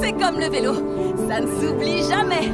C'est comme le vélo, ça ne s'oublie jamais.